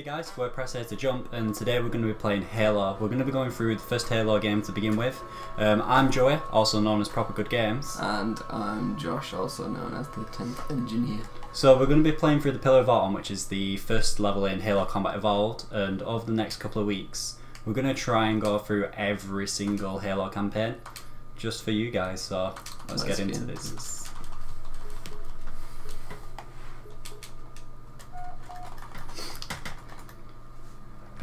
Hey guys, we're here to Jump, and today we're going to be playing Halo. We're going to be going through the first Halo game to begin with. Um, I'm Joey, also known as Proper Good Games. And I'm Josh, also known as the 10th Engineer. So we're going to be playing through the Pillar of Autumn, which is the first level in Halo Combat Evolved, and over the next couple of weeks, we're going to try and go through every single Halo campaign, just for you guys, so let's, get into this.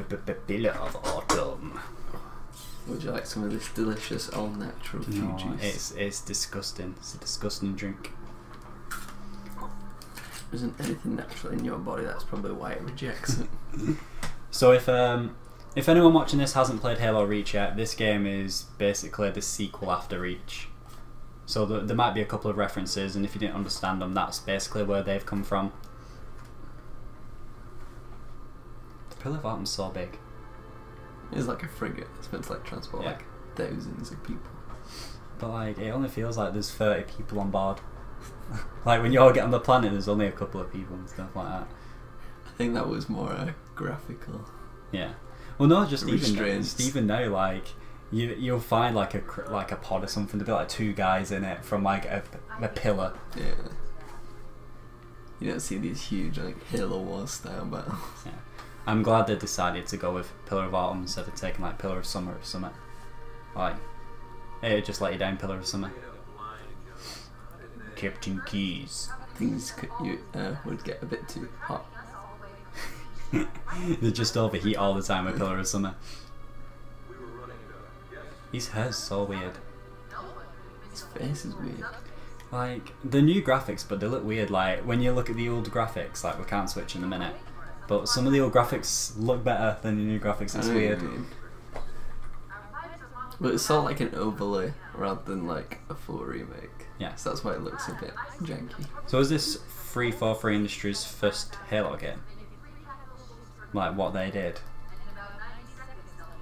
Pillar of Autumn. Would you like some of this delicious all natural fruit No, juice? it's it's disgusting. It's a disgusting drink. Isn't anything natural in your body, that's probably why it rejects it. So if um if anyone watching this hasn't played Halo Reach yet, this game is basically the sequel after Reach. So the, there might be a couple of references, and if you didn't understand them, that's basically where they've come from. The Pillar of Autumn's so big. It's like a frigate, it's meant to like transport Yeah. like thousands of people. But like, it only feels like there's 30 people on board. like when you all get on the planet, there's only a couple of people and stuff like that. I think that was more uh, graphical. Yeah. Well, no, just even even now, like you you'll find like a like a pod or something. There'll be like two guys in it from like a, a pillar. Yeah. You don't see these huge like Halo Wars style battles. Yeah. I'm glad they decided to go with Pillar of Autumn instead of taking like Pillar of Summer or something. Like, it would just let you down Pillar of Summer. Captain Keyes. Things could, you uh, would get a bit too hot. they just overheat all the time with Pillar of Summer. His hair's so weird. His face is weird. Like the new graphics, but they look weird. Like when you look at the old graphics, like we can't switch in a minute, but some of the old graphics look better than the new graphics. It's weird. But it's sort of like an overlay rather than like a full remake. Yeah. So that's why it looks a bit janky. So is this 343 Industries' first Halo game? Like what they did?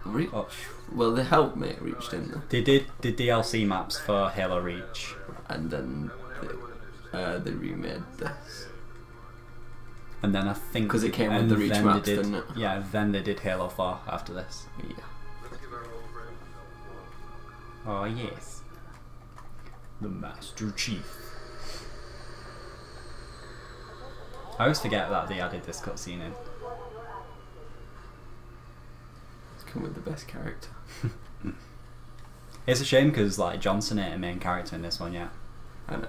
Reach. Oh, Well, the helpmate reached in there, they did the DLC maps for Halo Reach, and then they, uh, they remade this. And then I think 'Cause it came with the Reach then maps, they did, didn't it? Yeah, then they did Halo 4 after this. Yeah. Oh yes, the Master Chief. I always forget that they added this cutscene in. It's come with the best character. It's a shame because like Johnson ain't a main character in this one yet. I know.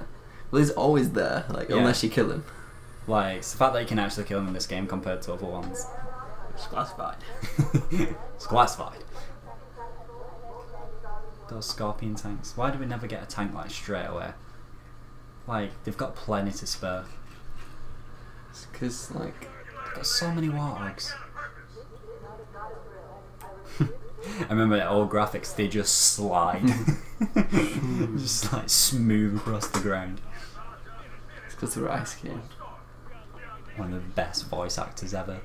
Well, he's always there, like Yeah. unless you kill him. Like it's the fact that you can actually kill him in this game compared to other ones. It's classified. it's classified. Those scorpion tanks. Why do we never get a tank like straight away? Like they've got plenty to spare. Because like They've got so many warthogs. I remember the old graphics, they just slide. just like smooth across the ground. it's because they were ice skating. One of the best voice actors ever.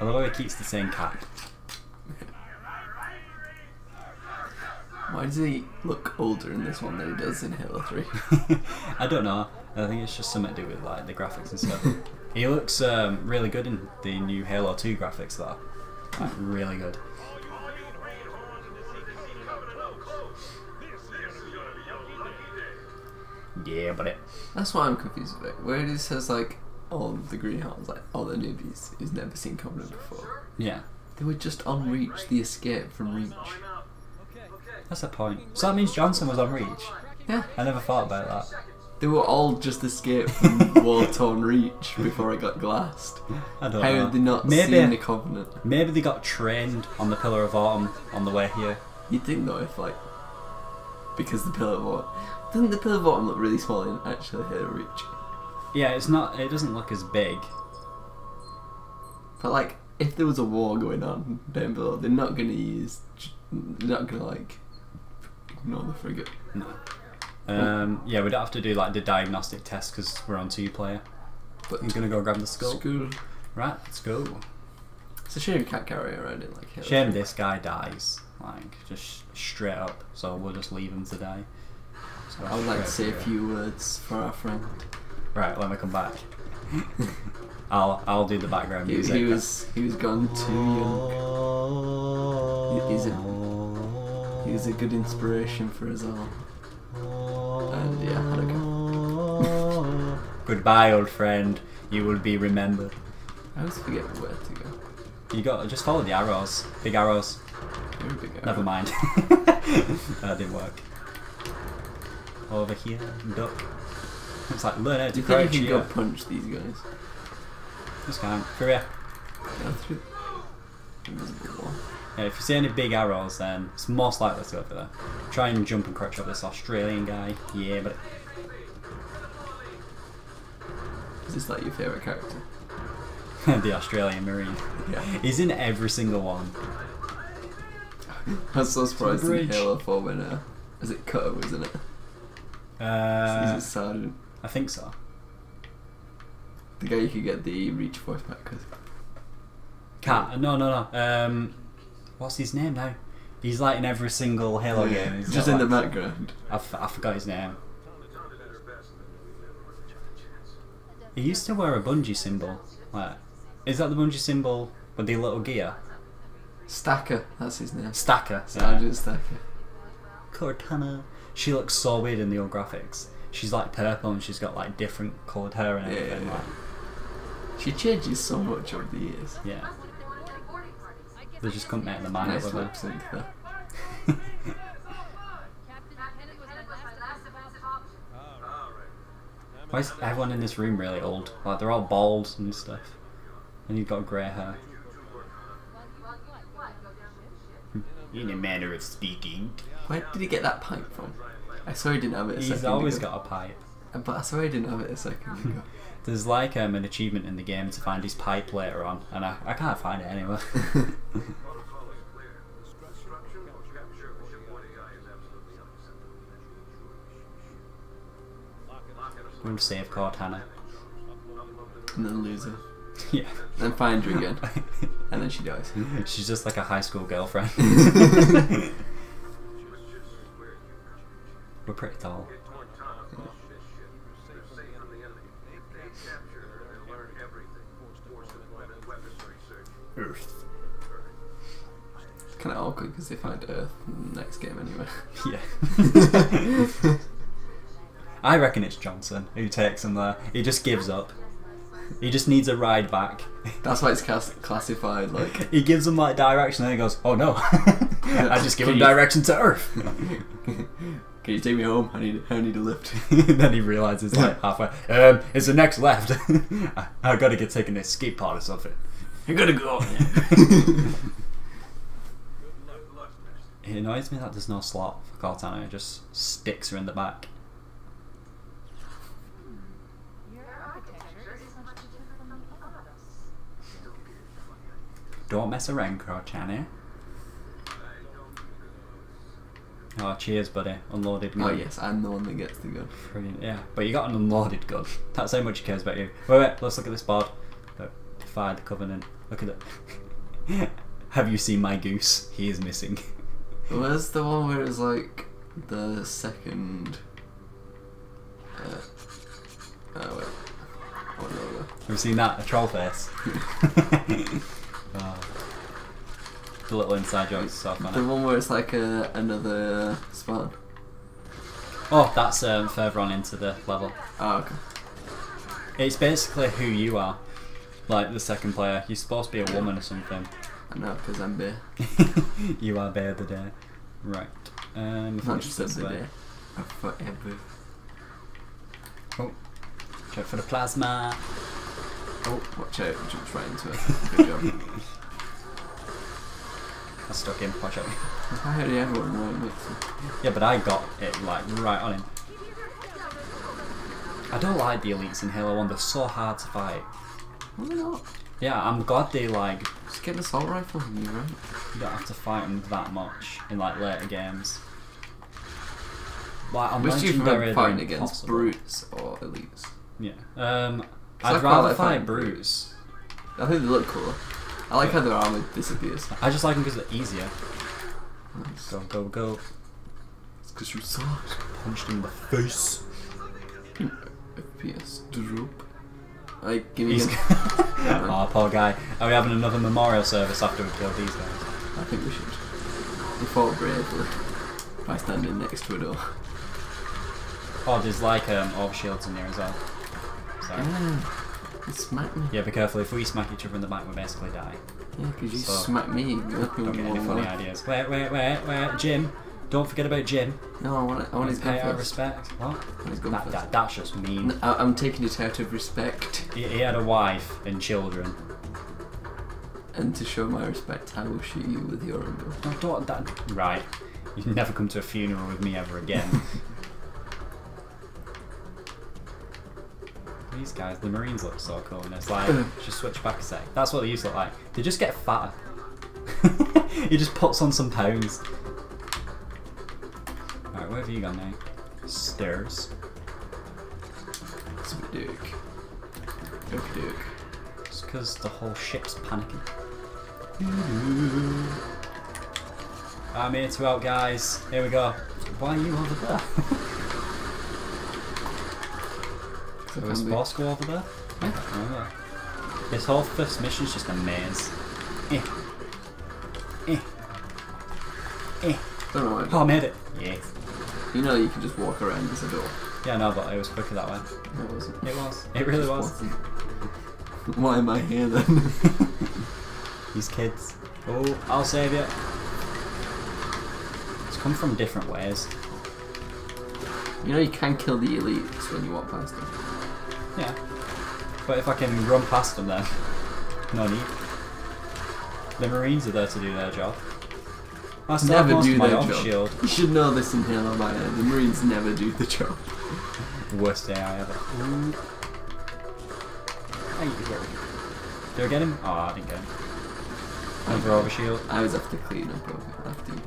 I love how he keeps the same cap. Why does he look older in this one than he does in Halo 3? I don't know. I think it's just something to do with like the graphics and stuff. he looks um, really good in the new Halo 2 graphics though. Like really good. Yeah, but it. That's why I'm confused with it. Where it says like all the greenhorns, like all the newbies, he's never seen Covenant before. Yeah, They were just on Reach, the escape from Reach. that's the point. So that means Johnson was on Reach. Yeah. I never thought about that. They were all just escaped from war torn Reach before I got glassed. I don't How know. they not maybe, seen the Covenant? maybe they got trained on the Pillar of Autumn on the way here. You'd think though if like because the Pillar Autumn doesn't the Pillar Autumn look really small in actually Halo Reach? Yeah, it's not. It doesn't look as big. But like if there was a war going on down below, they're not gonna use they're not gonna like ignore the frigate. No. Um, yeah, we don't have to do like the diagnostic test because we're on two player. But I'm gonna go grab the skull. School. Right, let's go. It's a shame you can't carry around in like. Shame this guy dies, like just straight up. So we'll just leave him today. So I would like to say a few words for our friend. Right, when we come back, I'll I'll do the background He, music. he was he was gone too young. He- he's He was a good inspiration for us all. And yeah, had a go. Goodbye, old friend. You will be remembered. I always forget where to go. You got just follow the arrows. Big arrows. Never mind. that didn't work. Over here, duck. It's like learn how Do to you think crouch you could go punch these guys? Just can't. Through here. Go through invisible wall. Yeah, if you see any big arrows, then it's most likely to go for there. Try and jump and crouch up this Australian guy. Yeah, but Is this like your favourite character? the Australian Marine. Yeah. He's in every single one. I was so surprised in. Halo 4 when, uh, is it Cutter, isn't it? Uh, He's a sergeant. I think so. The guy you could get the Reach voice back with. Cat. No, no, no. Um, what's his name now? He's like in every single Halo game. He's Just in the like- background. I, f- I forgot his name. He used to wear a Bungie symbol. Like, is that the Bungie symbol with the little gear? Stacker, that's his name. Stacker. Sergeant Stacker. Cortana. She looks so weird in the old graphics. She's like purple and she's got like different coloured hair and Yeah, everything. yeah, Like, She changes so much over the years. yeah. They just couldn't make the mind Nice up with lip sync there. her. Why is everyone in this room really old? Like they're all bald and stuff. And you've got grey hair. In a manner of speaking. Where did he get that pipe from? I saw he didn't have it a He's second always ago. got a pipe. Uh, But I saw he didn't have it a second ago. There's like um, an achievement in the game to find his pipe later on, and I, I can't find it anywhere. we'll save Cortana. and then lose her. yeah. Then find her again. And then she dies. She's just like a high school girlfriend. We're pretty tall. Earth. It's kind of awkward because they find Earth in the next game anyway. Yeah. I reckon it's Johnson who takes him there. He just gives up. He just needs a ride back. That's why it's class- classified like. He gives him like direction and he goes, "Oh no, I just give him direction to Earth." Can you take me home? I need I need a lift. then he realizes like halfway, um, it's the next left. I, I gotta get taken to skate pod or something. I gotta go. It annoys me that there's no slot for Cortana. It just sticks her in the back. Don't mess around, Cortana. Oh, cheers, buddy. Unloaded gun. oh yes, I'm the one that gets the gun. Brilliant, yeah. But you got an unloaded gun. That's how much he cares about you. Wait, wait, let's look at this board. Look, defy the covenant. Look at it. Have you seen my goose? He is missing. Where's the one where it's like the second? Uh, oh wait. Oh. Have you seen that? A troll face. oh. The little inside jokes so The funny. one where it's like a, another spawn. Oh, that's um, further on into the level. Oh okay. It's basically who you are. Like the second player. You're supposed to be a woman or something. I know because I'm bear. you are Bear the Day. Right. Um, Not just way. day. Forever. Check for the plasma. Oh, watch out! Jumps right into it. Good job. I stuck him. Watch out. I everyone right next to Yeah, but I got it like right on him. I don't like the elites in Halo 1, they're so hard to fight. Why not? Yeah, I'm glad they like, Just get an assault rifle and you're right. you don't have to fight them that much in like later games. Like, on Which you prefer fighting against? impossible. Brutes or elites? Yeah. Um, I'd rather fight brutes. I think they look cool. I like how their armor disappears. I just like them because they're easier. Nice. Go, go, go. because you saw Punched in the face. FPS drop. Like, give me He's. a- oh, poor guy. Are we having another memorial service after we kill these guys? I think we should. We fought bravely by standing next to a door. Oh, there's like um, orb shields in here as well. So, Yeah, you smacked me. yeah, be careful. If we smack each other in the back, we basically die. Yeah, because you So- smacked me. Don't get any funny ideas. Wait, wait, wait, wait, Jim. Don't forget about Jim. No, I want, I want his gun Pay our respect. What? His gun That, first. that, that's just mean. No, I, I'm taking it out of respect, He, he had a wife and children. and to show my respect, I will shoot you with your own gun. No, don't that. Right. You can never come to a funeral with me ever again. These guys, the Marines look so cool, and it's like, just switch back a sec. That's what they used to look like. They just get fatter. he just puts on some pounds. Alright, where have you gone now? Stairs. It's a dick. Okie doke. It's because the whole ship's panicking. I'm here to help, guys. Here we go. Why are you over there? So There was boss go over there? Yeah. Oh, This whole first mission is just a maze. Eh. Eh. Eh. Don't why. Oh, I made it. Yes. You know you can just walk around as a door. Yeah, no, but it was quicker that way. It wasn't. It was. It really was. wasn't. Why am I here then? These kids. Oh, I'll save you. It's come from different ways. you know you can kill the elites when you walk past them. Yeah. But if I can run past them then, no need. The Marines are there to do their job. I still have Never most do my their job. shield. You should know this in Halo by now. The Marines never do the job. Worst day I ever. Ooh. Hey, where are you? Did I get him? Oh, I didn't get him. I Another over shield. I was after clean up over after you.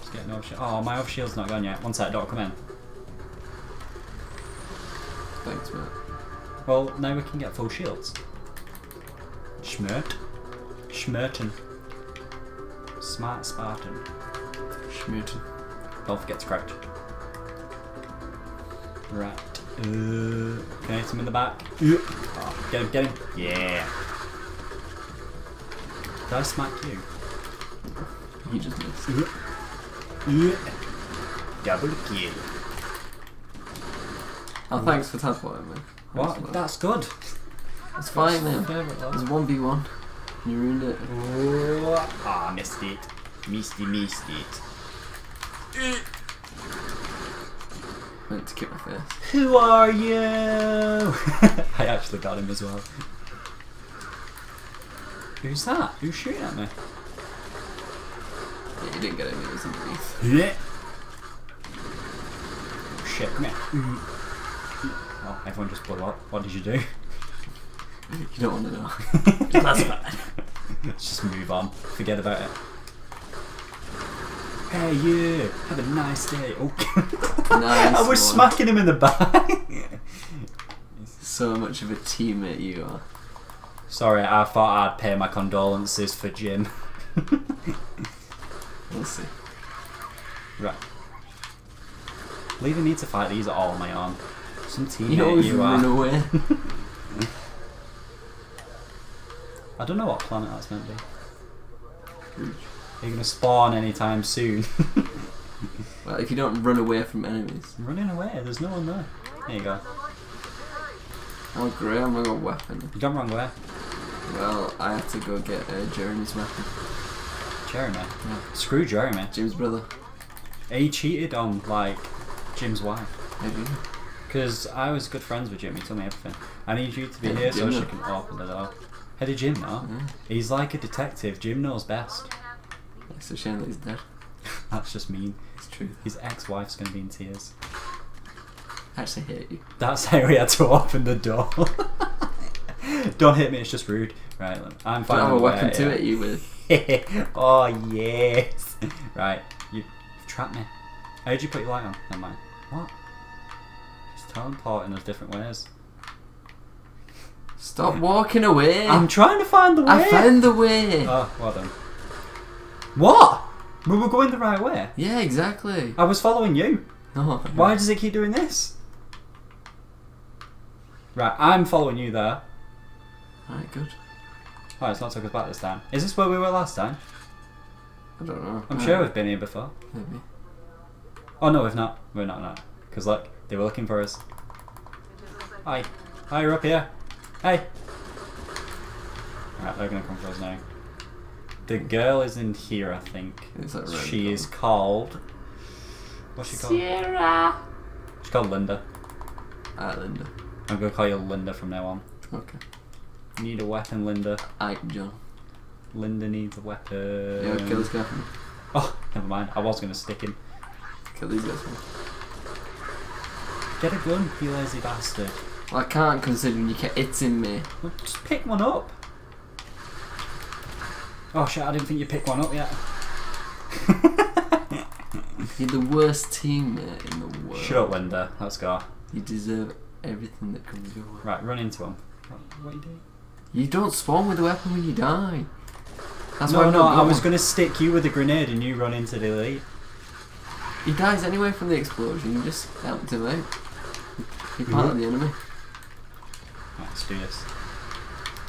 Just get an over shield. Oh, my over shield's not gone yet. One sec, don't come in. Thanks, mate. Well, now we can get full shields. Schmert. Schmerten. Smart Spartan. Schmuten. Don't forget to crouch. Right. Uh, can I hit him in the back? Oh, get him, get him. Yeah. Did I smack you? He just missed. Double kill. Oh, thanks for teleporting, man. Thanks for What? That's good. That's fine, man. Favourite It one. was 1v1. You ruined it. Ah, missed it. Missed it, missed it. Meant to kick my face. Who are you? I actually got him as well. Who's that? Who's shooting at me? Yeah, you didn't get him, he was underneath. Yeah. Shit, come here. Oh, everyone just blew up. What did you do? You don't want to know. That's bad. Let's just move on. Forget about it. Hey you! Have a nice day. Oh. Nice I was one. smacking him in the back. So much of a teammate you are. Sorry, I thought I'd pay my condolences for Jim. We'll see. Right. Leaving me to fight these all on my own. Teammate You always you run are. away. I don't know what planet that's meant to be. Are you gonna spawn anytime soon? well, if you don't run away from enemies. I'm running away. There's no one there. There you go. Oh, great, I'm gonna go weapon. You don't run away. Well, I have to go get uh, Jeremy's weapon. Jeremy. Yeah. Screw Jeremy. Jim's brother. He cheated on like Jim's wife. How do you know? Because I was good friends with Jim. He told me everything. I need you to be here so she can open the door. How did Jim know? Yeah. He's like a detective. Jim knows best. It's a shame that he's dead. That's just mean. It's true. His ex-wife's gonna be in tears. I actually hate you. That's how he had to open the door. Don't hit me. It's just rude. Right. I'm fine. I have a weapon to I hit you with? oh yes. Right. You trapped me. How did you put your light on? Never mind. What? Just teleporting us different ways. Stop walking away! I'm trying to find the way. I found the way! Oh, well done. What? We were going the right way. Yeah, exactly. I was following you. Oh, Why does it keep doing this? Right, I'm following you there. Alright, good. Oh, it's not took us back this time. Is this where we were last time? I don't know. I'm sure uh, we've been here before. Maybe. Oh no, we've not. We're not not. Because look, they were looking for us. Hi. Hi, you're up here. Hey. Right, they're gonna come for us now. The girl is in here, I think. It's that red She one. is called. What's she called? Sierra. She's called Linda. Ah, Linda. I'm gonna call you Linda from now on. Okay. Need a weapon, Linda. Ike John. Linda needs a weapon. Yeah, kill this guy. Oh, never mind. I was gonna stick him. Kill these guys for me. Get a gun, you lazy bastard. Well, I can't considering you kept hitting me. Well, just pick one up. Oh shit! I didn't think you picked one up yet. You're the worst teammate in the world. Shut up, Linda. Let's go. You deserve everything that comes your way. Right, run into him. What, what are you doing? You don't spawn with a weapon when you die. That's no, why I've no, I was gonna stick you with a grenade and you run into the elite. He dies anyway from the explosion. You just helped him out. You're part of the enemy. Right, let's do this.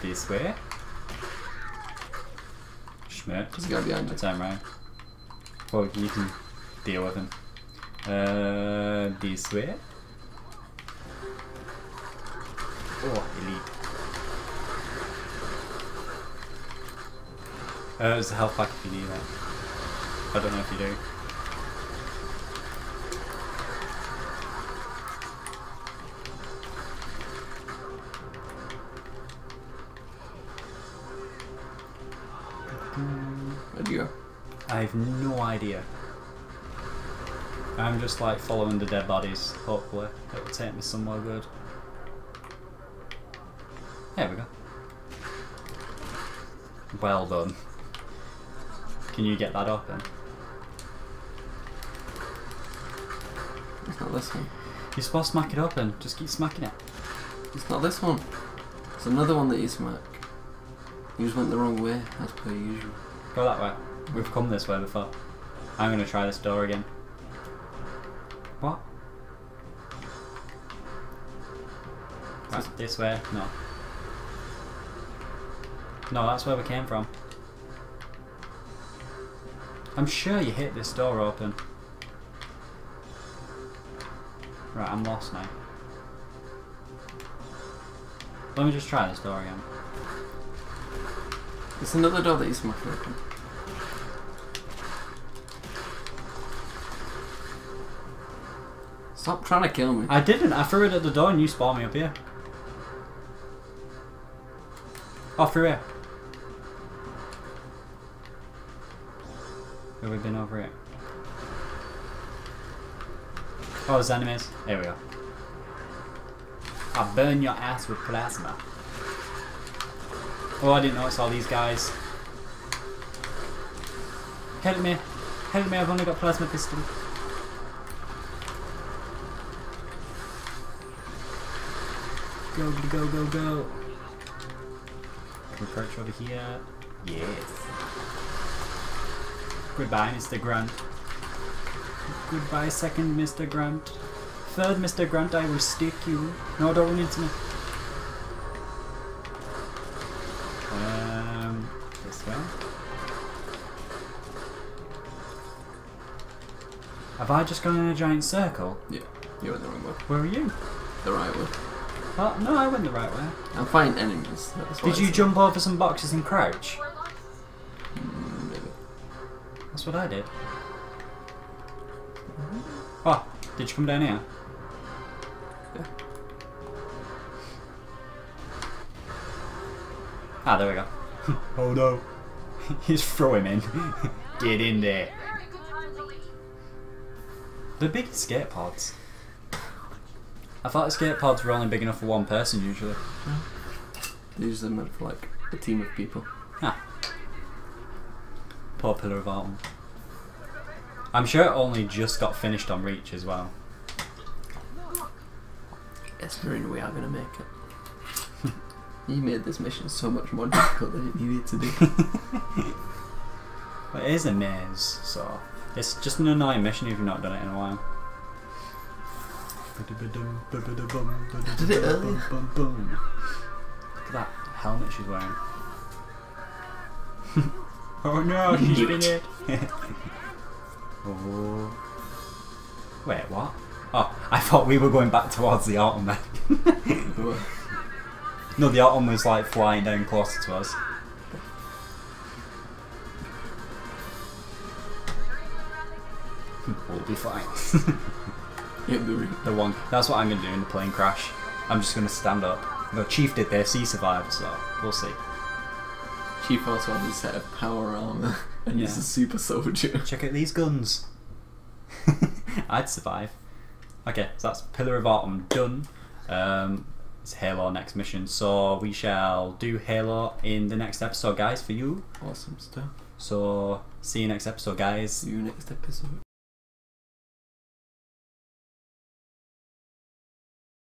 This way. Schmidt. There's a guy behind you. Turn round. Well, you can deal with him. Uh, this way. Oh, elite. Uh, there's a health pack if you need that. I don't know if you do. You go? I have no idea. I'm just like following the dead bodies. Hopefully, it will take me somewhere good. There we go. Well done. Can you get that open? It's not this one. You're supposed to smack it open. Just keep smacking it. It's not this one. It's another one that you smack. You just went the wrong way, as per usual. Go that way. We've come this way before. I'm gonna try this door again. What? Right, this way? No. No, that's where we came from. I'm sure you hit this door open. Right, I'm lost now. Let me just try this door again. It's another door that you smack open. Stop trying to kill me. I didn't. I threw it at the door and you spawned me up here. Oh, through here. Have we been over it? Oh, there's enemies. There we go. I'll burn your ass with plasma. Oh, I didn't notice all these guys. Help me. Help me, I've only got plasma pistol. Go, go, go, go. Can we approach over here? Yes. Goodbye, Mr. Grunt. Goodbye, second Mr. Grunt. Third Mr. Grunt, I will stick you. No, don't run into me. Um, this way. Have I just gone in a giant circle? Yeah, you went the wrong way. Where are you? The right way. Oh, no, I went the right way. I'm fighting enemies. Did you said. jump over some boxes and crouch? Mm, maybe. That's what I did. Oh, did you come down here? Yeah. Ah, there we go. oh no. He's throwing in. Get in there. The big skate pods. I thought skate pods were only big enough for one person usually. They're usually meant for like a team of people. Ah. Poor Pillar of Autumn. I'm sure it only just got finished on Reach as well. Yes, Marina, we are gonna make it. you made this mission so much more difficult than it needed to be. But it is a maze, so it's just an annoying mission if you've not done it in a while. Did it earlier. Look at that helmet she's wearing. oh no, she's been it. oh. Wait, what? Oh, I thought we were going back towards the autumn then. no, the autumn was like flying down closer to us. we'll be fine. The one. That's what I'm gonna do in the plane crash. I'm just gonna stand up. The chief did this. He survived, so we'll see. Chief also has a set of power armor and he's a super soldier. Check out these guns. I'd survive. Okay, so that's Pillar of Autumn done. Um, it's Halo next mission, so we shall do Halo in the next episode, guys, for you. Awesome stuff. So see you next episode, guys. See you next episode.